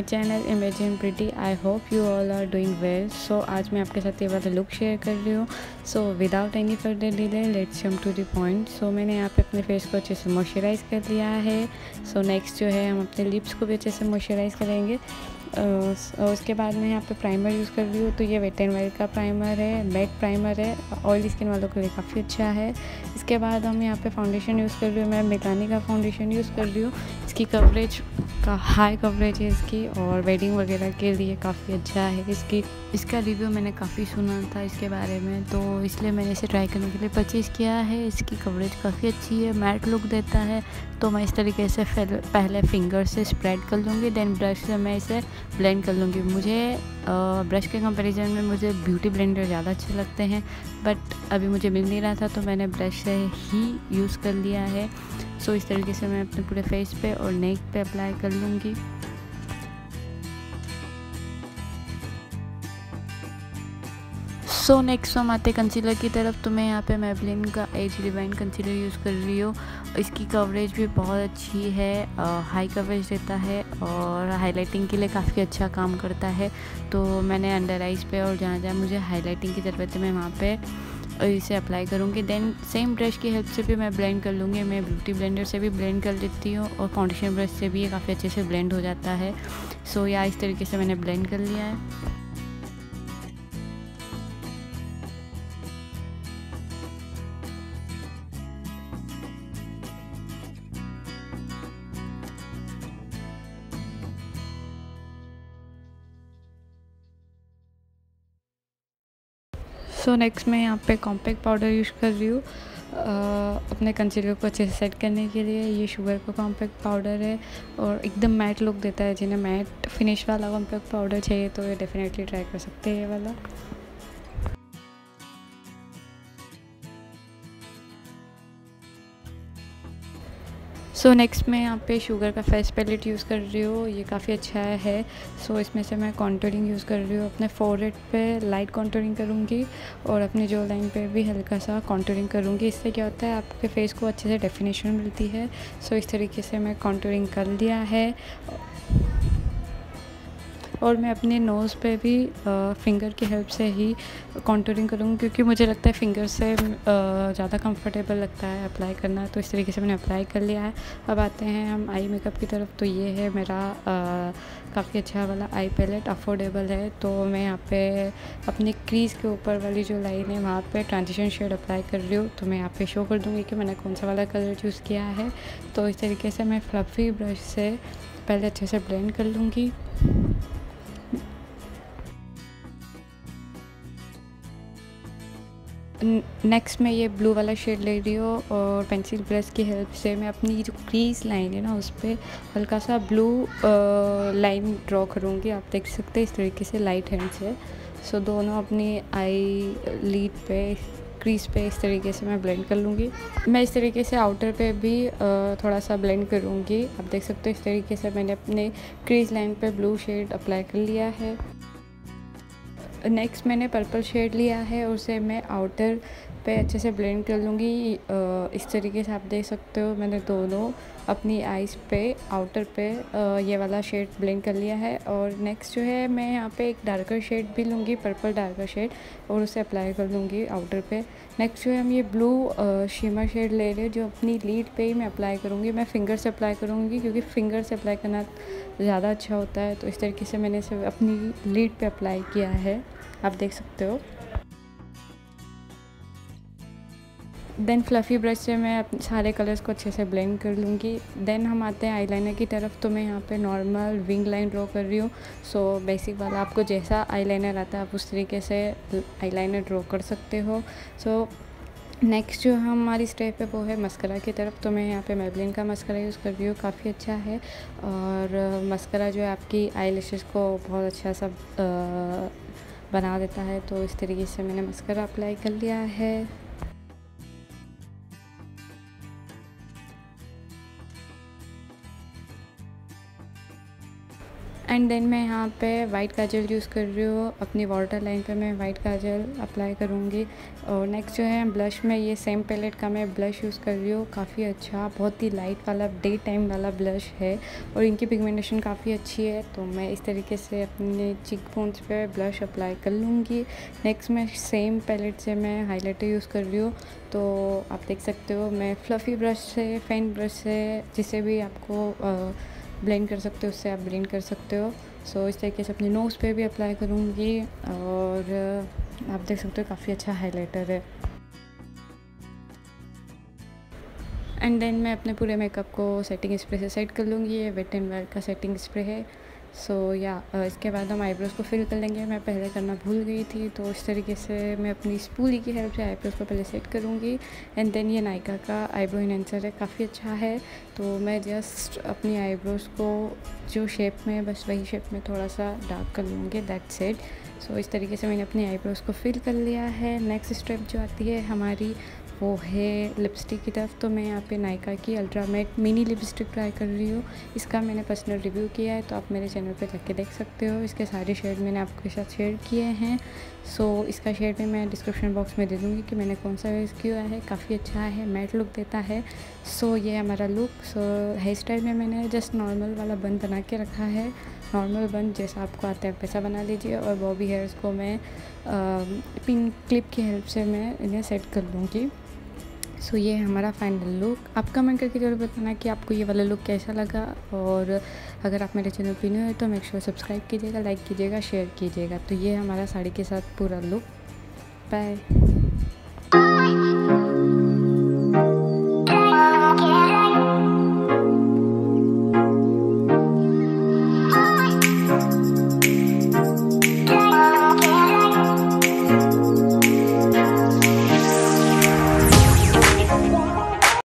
My channel Imagine Pretty I hope you all are doing well so आज मैं आपके साथ ये वाला लुक शेयर कर रही हूँ। So without any further delay let's come to the point so मैंने यहाँ पे अपने फेस को अच्छे से मॉइस्चराइज़ कर लिया है। सो so, नेक्स्ट जो है हम अपने लिप्स को भी अच्छे से मॉइस्चराइज़ करेंगे। उसके बाद मैं यहाँ पे प्राइमर यूज़ कर रही हूँ तो ये वेट एंड वाइट का प्राइमर है मेट प्राइमर है ऑयल स्किन वालों के लिए काफ़ी अच्छा है। इसके बाद हम यहाँ पे फाउंडेशन यूज़ कर रही हूँ, मैं मितानी का फाउंडेशन यूज़ कर रही हूँ। इसकी कवरेज का हाई कवरेज है इसकी और वेडिंग वगैरह के लिए काफ़ी अच्छा है इसकी। इसका रिव्यू मैंने काफ़ी सुना था इसके बारे में तो इसलिए मैंने इसे ट्राई करने के लिए परचेज़ किया है। इसकी कवरेज काफ़ी अच्छी है मैट लुक देता है तो मैं इस तरीके से पहले फिंगर से स्प्रेड कर लूँगी देन ब्रश से मैं इसे ब्लेंड कर लूँगी। मुझे ब्रश के कंपैरिजन में मुझे ब्यूटी ब्लेंडर ज़्यादा अच्छे लगते हैं बट अभी मुझे मिल नहीं रहा था तो मैंने ब्रश से ही यूज़ कर लिया है। सो इस तरीके से मैं अपने पूरे फेस पे और नेक पे अप्लाई कर लूँगी। सो नेक्स्ट हम आते कंसीलर की तरफ़। तो मैं यहाँ पे मेबलिन का एज डिवाइन कंसीलर यूज़ कर रही हूँ। इसकी कवरेज भी बहुत अच्छी है हाई कवरेज देता है और हाइलाइटिंग के लिए काफ़ी अच्छा काम करता है। तो मैंने अंडर आइज़ पे और जहाँ जहाँ मुझे हाइलाइटिंग की ज़रूरत है मैं वहाँ पे इसे अप्लाई करूँगी। देन सेम ब्रश की हेल्प से भी मैं ब्लेंड कर लूँगी। मैं ब्यूटी ब्लेंडर से भी ब्लेंड कर लेती हूँ और फाउंडेशन ब्रश से भी ये काफ़ी अच्छे से ब्लेंड हो जाता है। सो so, या इस तरीके से मैंने ब्लेंड कर लिया है। सो नेक्स्ट मैं यहाँ पे कॉम्पैक्ट पाउडर यूज़ कर रही हूँ। अपने कंसीलर को अच्छे से सेट करने के लिए। ये शुगर का कॉम्पैक्ट पाउडर है और एकदम मैट लुक देता है, जिन्हें मैट फिनिश वाला कॉम्पैक्ट पाउडर चाहिए तो ये डेफिनेटली ट्राई कर सकते हैं ये वाला। सो so, नेक्स्ट मैं यहाँ पे शुगर का फेस पैलेट यूज़ कर रही हूँ। ये काफ़ी अच्छा है। सो so, इसमें से मैं कॉन्टोरिंग यूज़ कर रही हूँ। अपने फोरहेड पे लाइट कॉन्टोरिंग करूँगी और अपने जो लाइन पे भी हल्का सा कॉन्टोरिंग करूँगी। इससे क्या होता है आपके फेस को अच्छे से डेफिनेशन मिलती है। सो so, इस तरीके से मैं कॉन्टोरिंग कर लिया है। और मैं अपने नोज़ पे भी फिंगर की हेल्प से ही कॉन्टूरिंग करूँगी क्योंकि मुझे लगता है फिंगर से ज़्यादा कंफर्टेबल लगता है अप्लाई करना। तो इस तरीके से मैंने अप्लाई कर लिया है। अब आते हैं हम आई मेकअप की तरफ़। तो ये है मेरा काफ़ी अच्छा वाला आई पैलेट अफोर्डेबल है। तो मैं यहाँ पे अपनी क्रीज़ के ऊपर वाली जो लाइन है, वहाँ पे ट्रांजिशन शेड अप्लाई कर रही हूँ। तो मैं यहाँ पे शो कर दूँगी कि मैंने कौन सा वाला कलर चूज़ किया है। तो इस तरीके से मैं फ्लफ़ी ब्रश से पहले अच्छे से ब्लेंड कर लूँगी। नेक्स्ट मैं ये ब्लू वाला शेड ले रही हूँ और पेंसिल ब्रश की हेल्प से मैं अपनी जो क्रीज लाइन है ना, उस पर हल्का सा ब्लू लाइन ड्रॉ करूँगी। आप देख सकते हैं इस तरीके से लाइट हैंड से सो दोनों अपनी आई लीड पे क्रीज पे इस तरीके से मैं ब्लेंड कर लूँगी। मैं इस तरीके से आउटर पे भी थोड़ा सा ब्लेंड करूँगी। आप देख सकते हो इस तरीके से मैंने अपने क्रीज लाइन पे ब्लू शेड अप्लाई कर लिया है। नेक्स्ट मैंने पर्पल शेड लिया है, उसे मैं आउटर पे अच्छे से ब्लेंड कर लूँगी। इस तरीके से आप देख सकते हो, मैंने दोनों अपनी आइज़ पे आउटर पे ये वाला शेड ब्लेंड कर लिया है। और नेक्स्ट जो है, मैं यहाँ पे एक डार्कर शेड भी लूँगी पर्पल डार्कर शेड और उसे अप्लाई कर लूँगी आउटर पे। नेक्स्ट जो है, हम ये ब्लू शीमर शेड ले रहे हैं, जो अपनी लीड पे ही मैं अप्लाई करूँगी। मैं फिंगर से अप्लाई करूँगी, क्योंकि फिंगर से अप्लाई करना ज़्यादा अच्छा होता है। तो इस तरीके से मैंने इसे अपनी लीड पर अप्लाई किया है। आप देख सकते हो। देन फ्लफ़ी ब्रश से मैं सारे कलर्स को अच्छे से ब्लेंड कर लूँगी। देन हम आते हैं आईलाइनर की तरफ़ तो मैं यहाँ पे नॉर्मल विंग लाइन ड्रॉ कर रही हूँ। सो बेसिक वाला आपको जैसा आईलाइनर आता है, आप उस तरीके से आईलाइनर ड्रॉ कर सकते हो। सो नेक्स्ट जो हमारी स्टेप है, वो है मस्करा की तरफ़। तो मैं यहाँ पे मेबलिन का मस्करा यूज़ कर रही हूँ, काफ़ी अच्छा है। और मस्करा जो है आपकी आई को बहुत अच्छा सा बना देता है। तो इस तरीके से मैंने मस्करा अप्लाई कर लिया है। एंड देन मैं यहाँ पे वाइट काजल यूज़ कर रही हूँ। अपनी वाटर लाइन पे मैं वाइट काजल अप्लाई करूँगी। और नेक्स्ट जो है, ब्लश में ये सेम पैलेट का मैं ब्लश यूज़ कर रही हूँ। काफ़ी अच्छा बहुत ही लाइट वाला डे टाइम वाला ब्लश है। और इनकी पिगमेंटेशन काफ़ी अच्छी है तो मैं इस तरीके से अपने चिक बोन्स पर ब्लश अप्लाई कर लूँगी। नेक्स्ट मैं सेम पैलेट से मैं हाईलाइटर यूज़ कर रही हूँ। तो आप देख सकते हो, मैं फ्लफ़ी ब्रश से फ़ैन ब्रश से, जिसे भी आपको ब्लेंड कर सकते हो, उससे आप ब्लेंड कर सकते हो। सो इस तरीके से अपने नोज़ पे भी अप्लाई करूँगी और आप देख सकते हो काफ़ी अच्छा हाइलाइटर है। एंड देन मैं अपने पूरे मेकअप को सेटिंग स्प्रे से सेट कर लूँगी। ये वेट एंड वेल का सेटिंग स्प्रे है। सो so, या yeah, इसके बाद हम आईब्रोज़ को फिल कर लेंगे। मैं पहले करना भूल गई थी तो इस तरीके से मैं अपनी स्पूली की हेल्प से आईब्रोज़ को पहले सेट करूँगी। एंड देन ये नायका का आईब्रो इनहेंसर है काफ़ी अच्छा है। तो मैं जस्ट अपनी आईब्रोज़ को जो शेप में बस वही शेप में थोड़ा सा डार्क कर लूँगी दैट सेट सो इस तरीके से मैंने अपनी आईब्रोज़ को फिल कर लिया है। नेक्स्ट स्टेप जो आती है हमारी वो है लिपस्टिक की तरफ़ तो मैं यहाँ पे नायका की अल्ट्रामेट मिनी लिपस्टिक ट्राई कर रही हूँ। इसका मैंने पर्सनल रिव्यू किया है तो आप मेरे चैनल पे जाके देख सकते हो। इसके सारे शेड मैंने आपके साथ शेयर किए हैं। सो इसका शेड भी मैं डिस्क्रिप्शन बॉक्स में दे दूँगी कि मैंने कौन सा यूज़ किया है। काफ़ी अच्छा है मैट लुक देता है। सो ये हमारा लुक सो हेयर स्टाइल में मैंने जस्ट नॉर्मल वाला बन बना के रखा है। नॉर्मल बन जैसा आपको आता है वैसा बना लीजिए। और बॉबी हेयर्स को मैं पिन क्लिप की हेल्प से मैं इन्हें सेट कर लूँगी। सो ये है हमारा फाइनल लुक आप कमेंट करके ज़रूर बताना कि आपको ये वाला लुक कैसा लगा और अगर आप मेरे चैनल पर न्यू है तो मेक श्योर सब्सक्राइब कीजिएगा लाइक कीजिएगा शेयर कीजिएगा. तो ये हमारा साड़ी के साथ पूरा लुक बाय